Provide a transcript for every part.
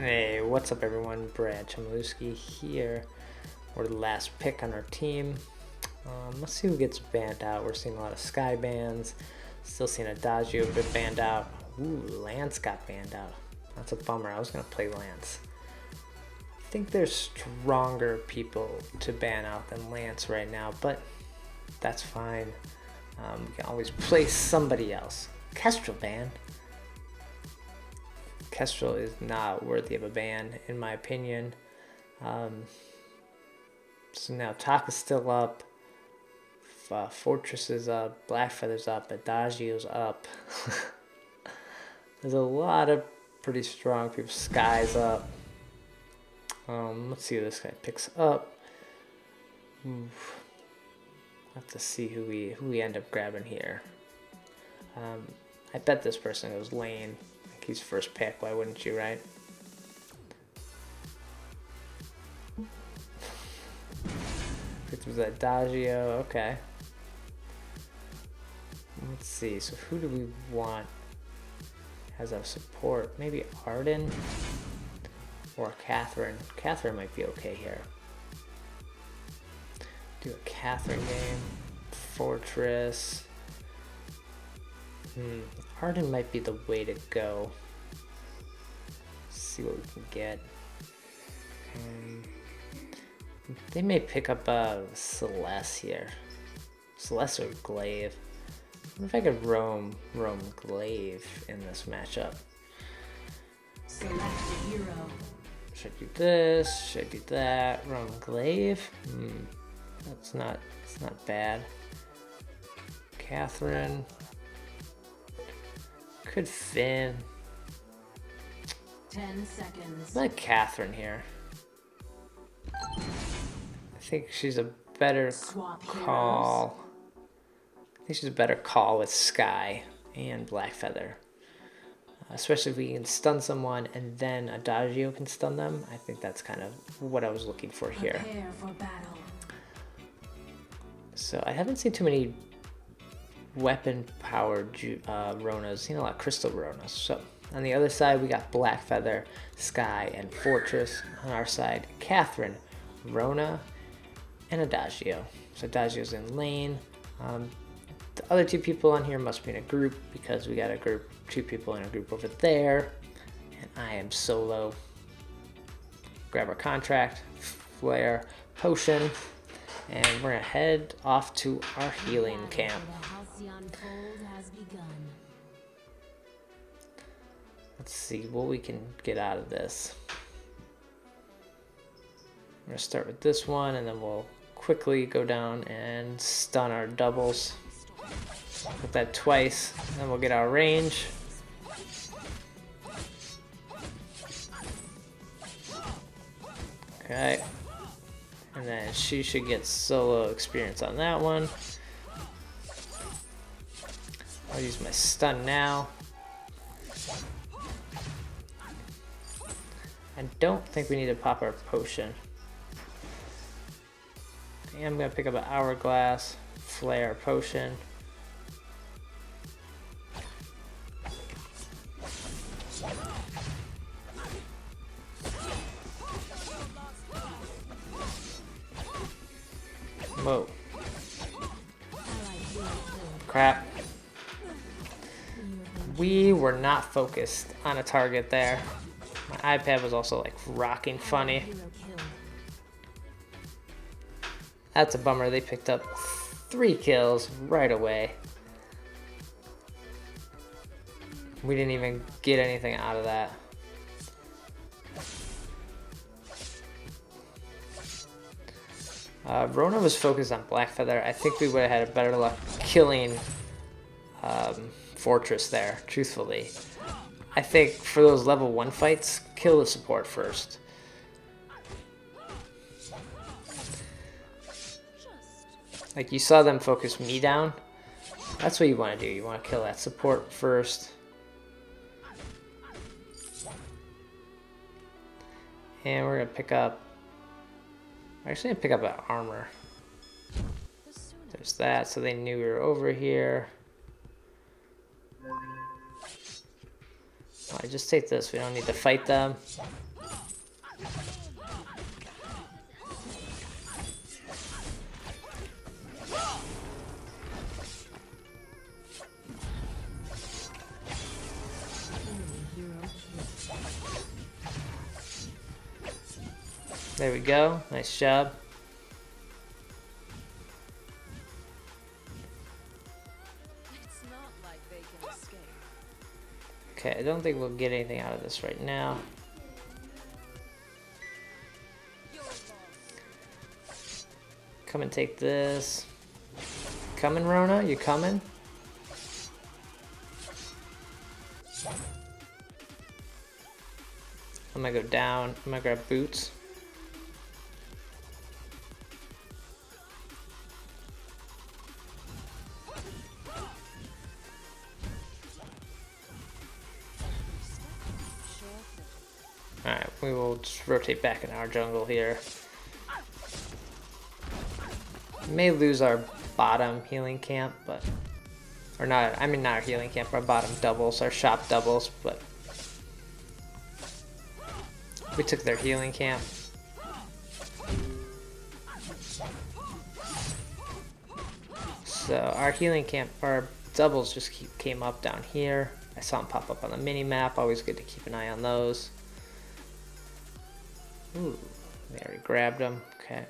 Hey, what's up everyone? Brad Chmielewski here. We're the last pick on our team. Um, let's see who gets banned out. We're seeing a lot of Skye bans. Still seeing Adagio get banned out. Ooh, Lance got banned out. That's a bummer. I was going to play Lance. I think there's stronger people to ban out than Lance right now, but that's fine. Um, we can always play somebody else. Kestrel ban. Kestrel is not worthy of a ban, in my opinion. Um, so now Taka's still up. Uh, Fortress is up. Blackfeather's up. Adagio's up. There's a lot of pretty strong people. Skye's up. Um, let's see who this guy picks up. Oof. Have to see who we who we end up grabbing here. Um, I bet this person goes Lane. He's first pick. Why wouldn't you, right? It was Adagio. Okay. Let's see. So who do we want as our support? Maybe Ardan or Catherine. Catherine might be okay here. Do a Catherine game. Fortress. Hmm. Ardan might be the way to go. Let's see what we can get. Um, they may pick up uh, Celeste here. Celeste or Glaive. I wonder if I could roam roam Glaive in this matchup. Select a hero. Should I do this? Should I do that? Roam Glaive? Hmm. That's not that's not bad. Catherine. Could Finn. Ten seconds. Like Catherine here. I think she's a better Swap call. I think she's a better call with Skye and Blackfeather. Uh, especially if we can stun someone and then Adagio can stun them. I think that's kind of what I was looking for here. For. So I haven't seen too many weapon powered uh, Ronas. Seen a lot of crystal Ronas. So on the other side we got Blackfeather, Skye, and Fortress. On our side, Catherine, Rona, and Adagio. So Adagio's in lane. Um, the other two people on here must be in a group because we got a group, two people in a group over there, and I am solo. Grab our contract, flare, potion, and we're gonna head off to our healing camp. The Halcyon Fold has begun. Let's see what we can get out of this. I'm gonna start with this one and then we'll quickly go down and stun our doubles. Hit that twice, and then we'll get our range. Okay. And then she should get solo experience on that one. I'll use my stun now. I don't think we need to pop our potion. I am gonna pick up an hourglass, flare potion. Whoa. Crap. We were not focused on a target there. My iPad was also like rocking funny. That's a bummer. They picked up three kills right away. We didn't even get anything out of that. Uh, Rona was focused on Blackfeather. I think we would have had a better luck killing um, Fortress there, truthfully. I think for those level 1 fights, kill the support first. Like you saw them focus me down. That's what you want to do. You want to kill that support first. And we're going to pick up... Actually going to pick up an armor. There's that, so they knew we were over here. I just take this. We don't need to fight them. There we go. Nice job. Okay, I don't think we'll get anything out of this right now. Come and take this. Coming, Rona? You coming? I'm gonna go down. I'm gonna grab boots. Rotate back in our jungle here. May lose our bottom healing camp, but or not. I mean, not our healing camp. Our bottom doubles, our shop doubles, but we took their healing camp. So our healing camp, our doubles just keep, came up down here. I saw them pop up on the mini map. Always good to keep an eye on those. Ooh, they already grabbed them. Okay.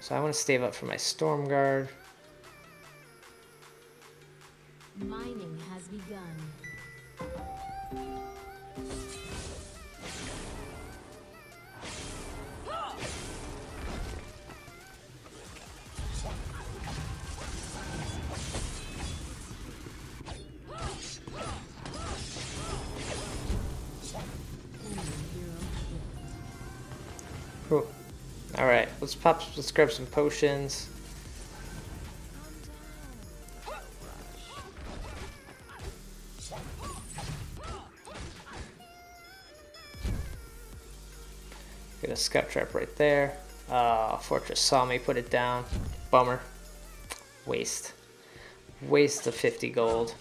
So I want to stave up for my storm guard. Mining has begun. Let's pop. Let's grab some potions. Get a scout trap right there. Uh, Fortress saw me put it down. Bummer. Waste. Waste of 50 gold.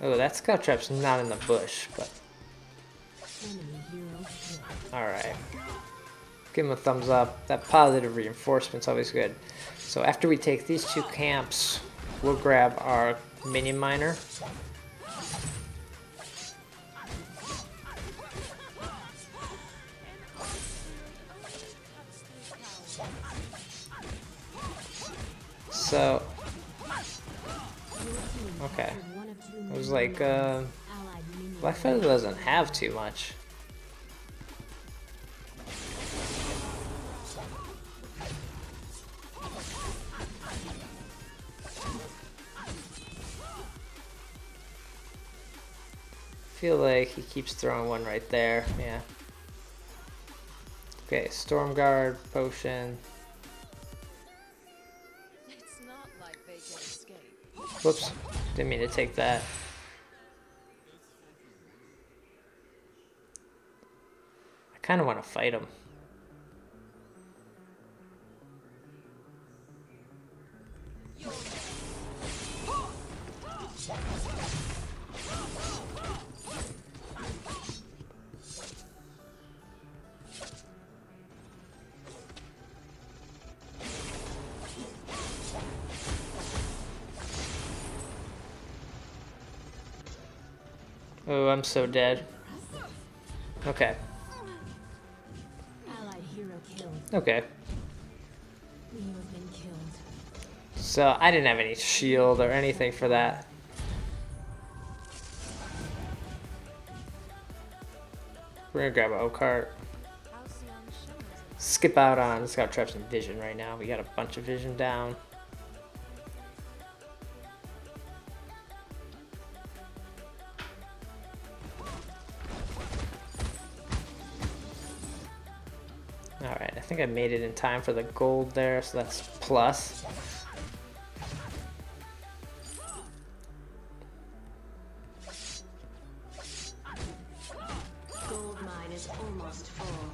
Oh, that scout trap's not in the bush, but Give him a thumbs up. That positive reinforcement's always good. So after we take these two camps, we'll grab our minion miner. So, Okay. it was like, uh, Blackfeather doesn't have too much. Feel like he keeps throwing one right there. Yeah. Okay, Storm Guard, Potion. It's not like they can escape. Whoops. Didn't mean to take that. I kind of want to fight him. I'm so dead. Okay. Okay. So I didn't have any shield or anything for that. We're gonna grab a Oakheart. Skip out on Scout Traps and Vision right now. We got a bunch of Vision down. Think I made it in time for the gold there, so that's plus. Gold mine is almost full.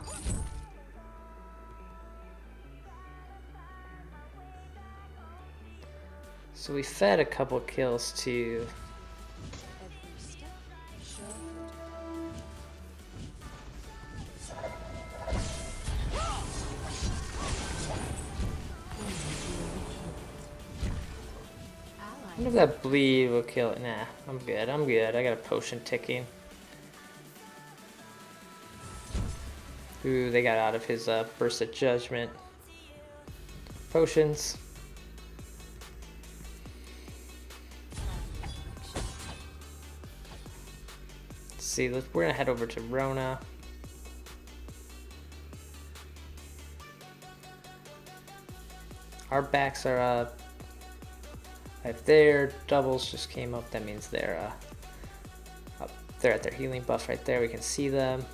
So we fed a couple kills to that bleed will kill it. Nah, I'm good. I'm good. I got a potion ticking. Ooh, they got out of his uh, Verse of Judgment. Potions. Let's see, let's, we're gonna head over to Rona. Our backs are up. If their doubles just came up, that means they're uh, up. They're at their healing buff right there. We can see them.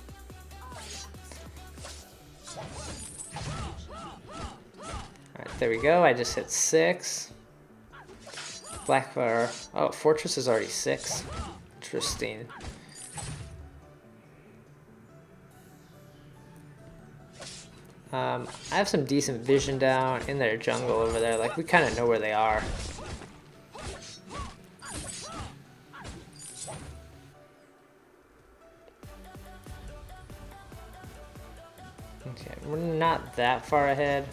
Alright, there we go. I just hit six. Blackfire. Oh, Fortress is already six. Interesting. Um, I have some decent vision down in their jungle over there. Like, we kind of know where they are. That far ahead.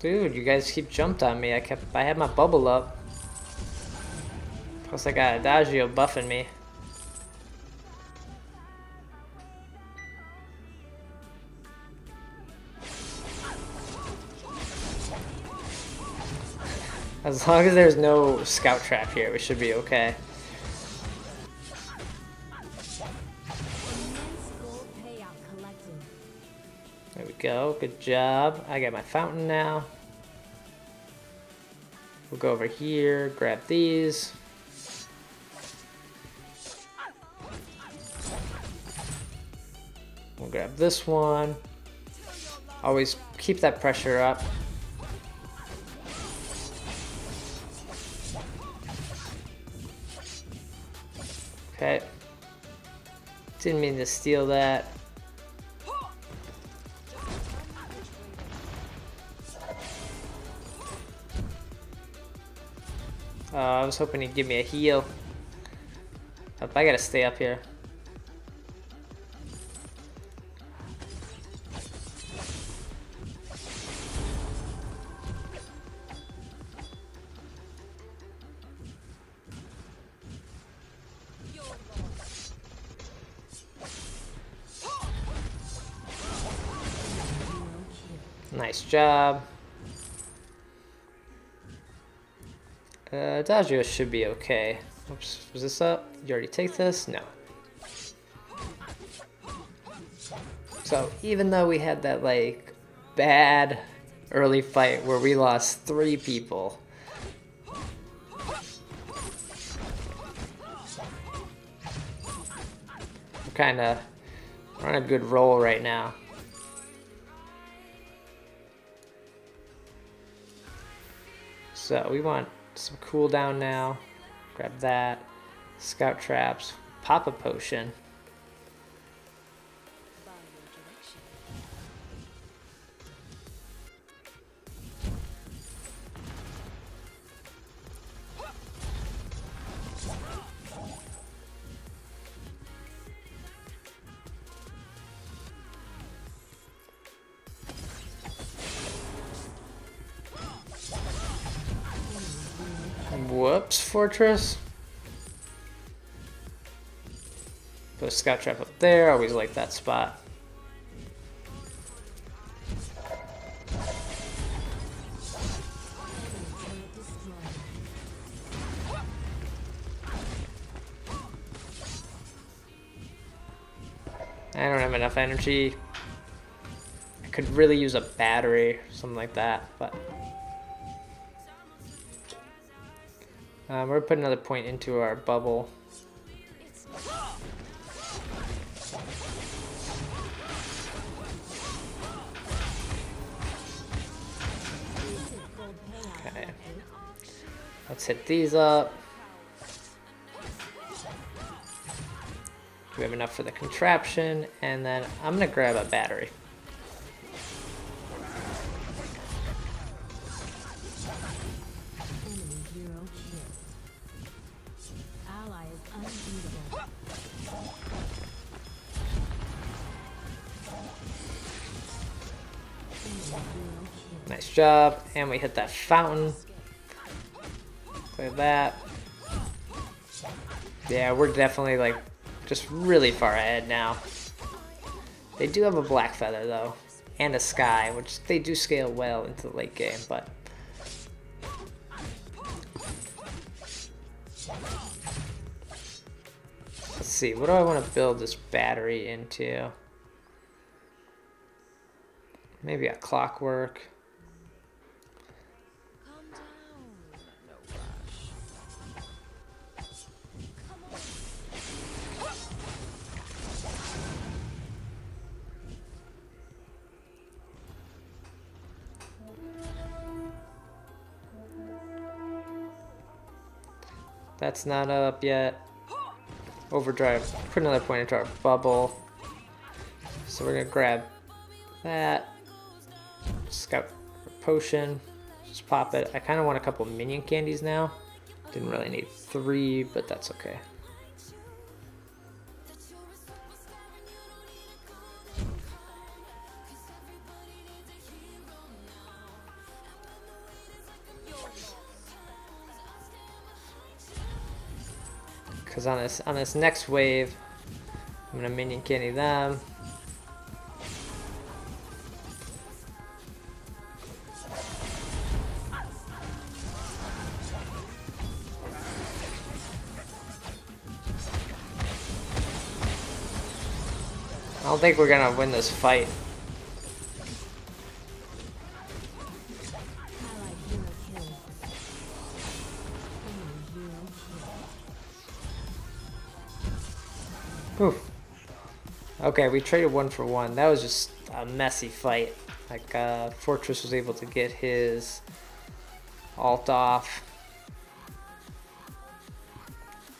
Dude, you guys keep jumped on me. I kept I had my bubble up. Plus I got Adagio buffing me. As long as there's no scout trap here, we should be okay. There we go. Good job. I got my fountain now. We'll go over here, grab these. Grab this one. Always keep that pressure up. Okay. Didn't mean to steal that. Uh, I was hoping he'd give me a heal. I gotta stay up here. Nice job. Uh, should be okay. Oops, was this up? You already take this? No. So even though we had that like bad early fight where we lost three people, kind of on a good roll right now. So we want some cooldown now. Grab that. Scout traps. Pop a potion. Fortress. Put a scout trap up there. Always like that spot. I don't have enough energy. I could really use a battery, something like that, but. Um, we're gonna put another point into our bubble. Okay. Let's hit these up. Do we have enough for the contraption? And then I'm gonna grab a battery. Job, and we hit that fountain. Clear that. Yeah, we're definitely like just really far ahead now. They do have a Blackfeather though, and a Skye, which they do scale well into the late game, but let's see, what do I want to build this battery into? Maybe a clockwork. That's not up yet. Overdrive. Put another point into our bubble. So we're gonna grab that. Scout potion. Just pop it. I kind of want a couple minion candies now. Didn't really need three, but that's okay. Cause on this on this next wave, I'm gonna minion candy them. I don't think we're gonna win this fight. Okay, we traded one for one. That was just a messy fight. Like, uh, Fortress was able to get his alt off.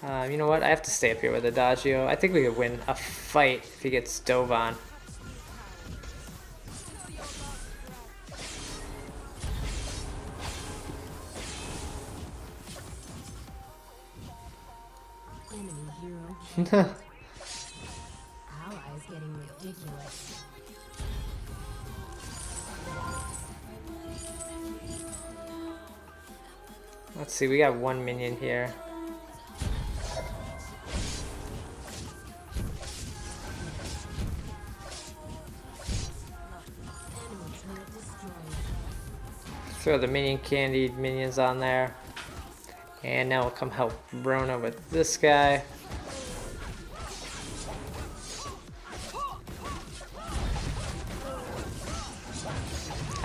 Uh, you know what? I have to stay up here with Adagio. I think we could win a fight if he gets dove on. Enemy hero killed. Ally is getting ridiculous. Let's see, we got one minion here. Throw the minion candied minions on there. And now we'll come help Rona with this guy.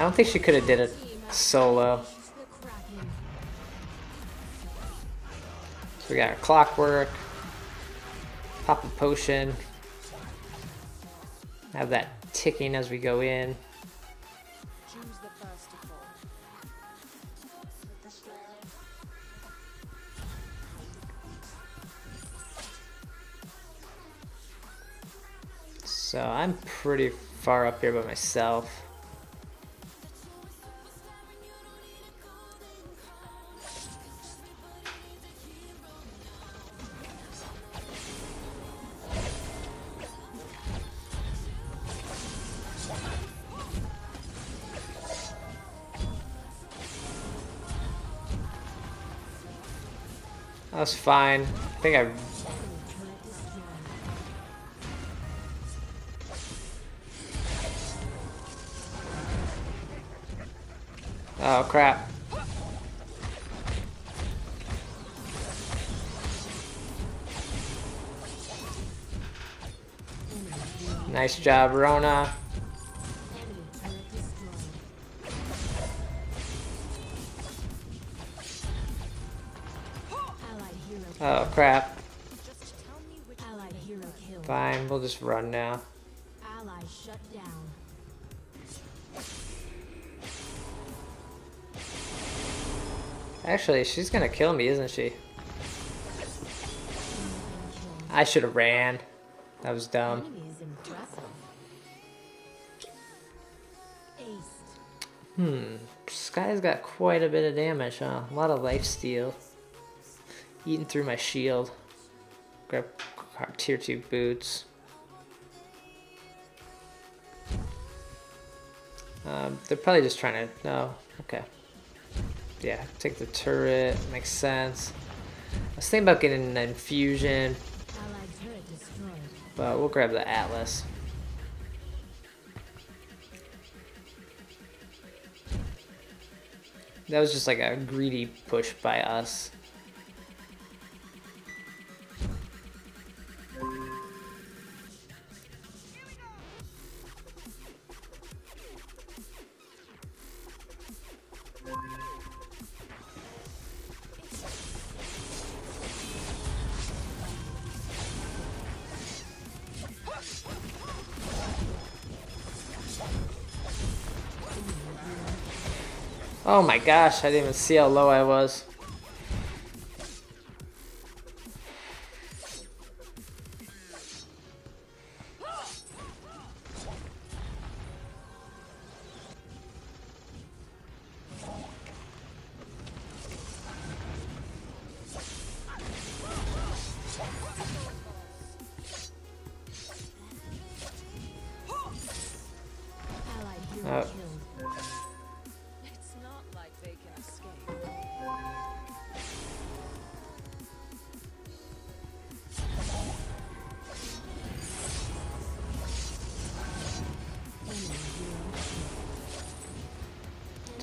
Don't think she could have did it solo. So we got our clockwork, pop a potion, have that ticking as we go in. So I'm pretty far up here by myself. That's fine. I think I. Oh crap. Nice job, Rona. Just run now. Ally shut down. Actually, she's gonna kill me, isn't she? I should have ran. That was dumb. Hmm. Skye's got quite a bit of damage, huh? A lot of life steal. Eating through my shield. Grab tier 2 boots. Um, they're probably just trying to. No. Okay. Yeah, take the turret. Makes sense. I was thinking about getting an infusion, but we'll grab the Atlas. That was just like a greedy push by us. Oh my gosh, I didn't even see how low I was.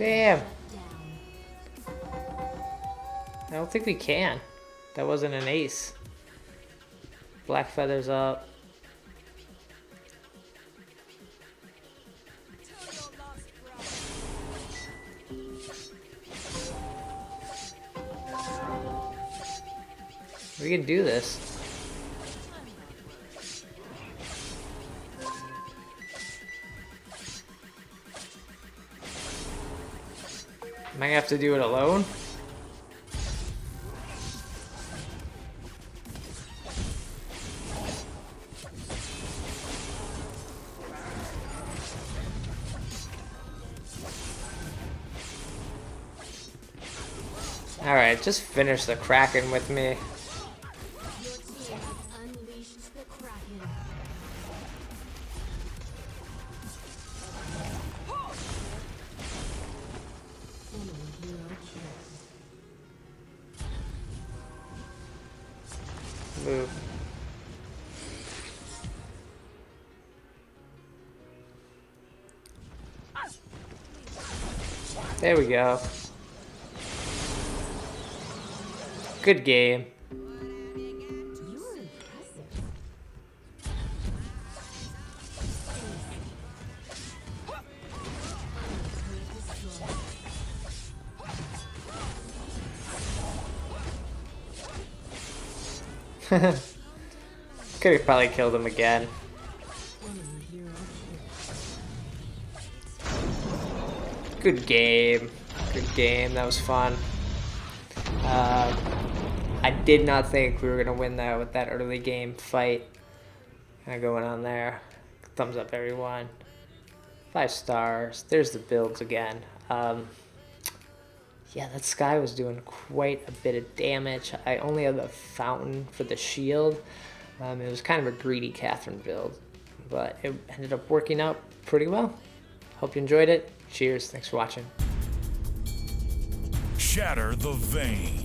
Damn. I don't think we can. That wasn't an ace. Blackfeather's up. We can do this. Have to do it alone? Alright, just finish the Kraken with me. Move. There we go. Good game. Could have probably killed him again. Good game. Good game. That was fun. Uh, I did not think we were gonna win that with that early game fight. Kind of going on there. Thumbs up, everyone. Five stars. There's the builds again. Um, yeah, that Skye was doing quite a bit of damage. I only have the fountain for the shield. Um, it was kind of a greedy Catherine build, but it ended up working out pretty well. Hope you enjoyed it. Cheers. Thanks for watching. Shatter the Vain.